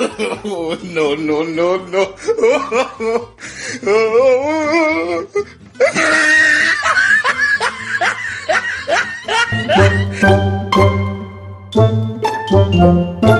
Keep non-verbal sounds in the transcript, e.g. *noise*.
no, no, no, no. oh, *laughs*